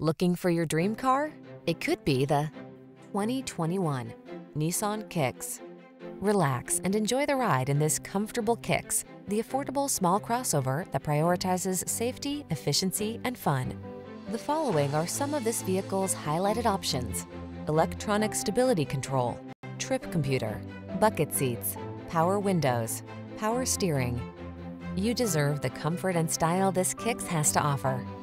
Looking for your dream car? It could be the 2021 Nissan Kicks. Relax and enjoy the ride in this comfortable Kicks, the affordable small crossover that prioritizes safety, efficiency, and fun. The following are some of this vehicle's highlighted options. Electronic stability control, trip computer, bucket seats, power windows, power steering. You deserve the comfort and style this Kicks has to offer.